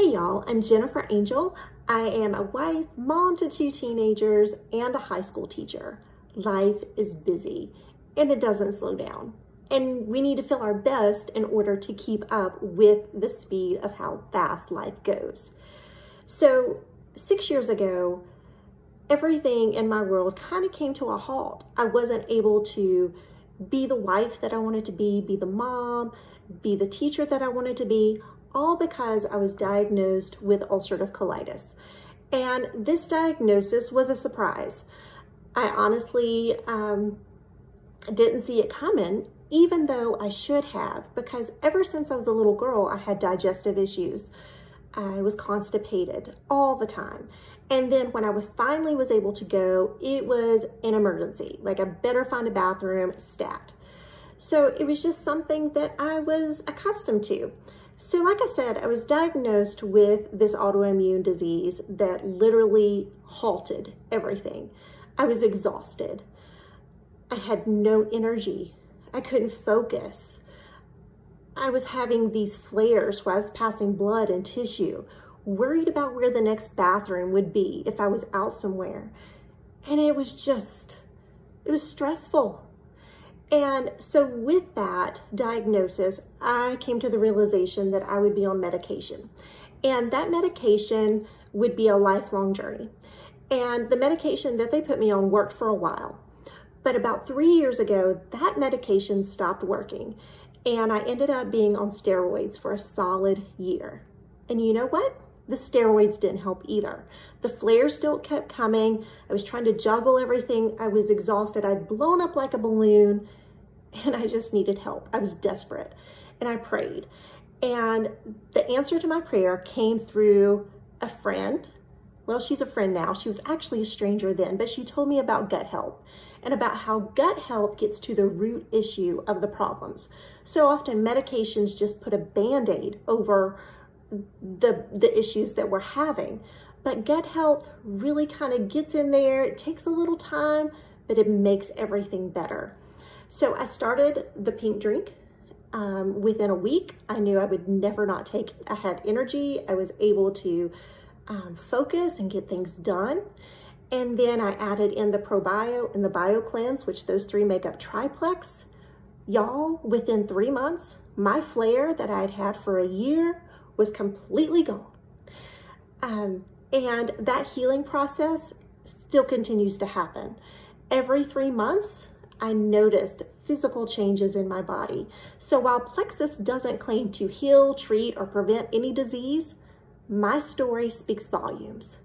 Hey y'all, I'm Jennifer Angel. I am a wife, mom to two teenagers, and a high school teacher. Life is busy and it doesn't slow down. And we need to feel our best in order to keep up with the speed of how fast life goes. So six years ago, everything in my world kind of came to a halt. I wasn't able to be the wife that I wanted to be, be the mom, be the teacher that I wanted to be, all because I was diagnosed with ulcerative colitis. And this diagnosis was a surprise. I honestly um, didn't see it coming, even though I should have, because ever since I was a little girl, I had digestive issues. I was constipated all the time. And then when I finally was able to go, it was an emergency. Like I better find a bathroom stat. So it was just something that I was accustomed to. So like I said, I was diagnosed with this autoimmune disease that literally halted everything. I was exhausted. I had no energy. I couldn't focus. I was having these flares where I was passing blood and tissue, worried about where the next bathroom would be if I was out somewhere. And it was just, it was stressful. And so with that diagnosis, I came to the realization that I would be on medication. And that medication would be a lifelong journey. And the medication that they put me on worked for a while. But about three years ago, that medication stopped working. And I ended up being on steroids for a solid year. And you know what? The steroids didn't help either. The flares still kept coming. I was trying to juggle everything. I was exhausted. I'd blown up like a balloon and I just needed help. I was desperate and I prayed. And the answer to my prayer came through a friend. Well, she's a friend now. She was actually a stranger then, but she told me about gut health and about how gut health gets to the root issue of the problems. So often medications just put a band-aid over the, the issues that we're having. But gut health really kind of gets in there. It takes a little time, but it makes everything better. So I started the pink drink. Um, within a week, I knew I would never not take. I had energy. I was able to um, focus and get things done. And then I added in the ProBio and the BioCleanse, which those three make up triplex. Y'all, within three months, my flare that I'd had for a year was completely gone. Um, and that healing process still continues to happen. Every three months, I noticed physical changes in my body. So while Plexus doesn't claim to heal, treat, or prevent any disease, my story speaks volumes.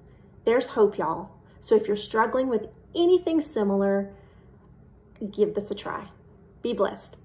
There's hope, y'all. So if you're struggling with anything similar, give this a try. Be blessed.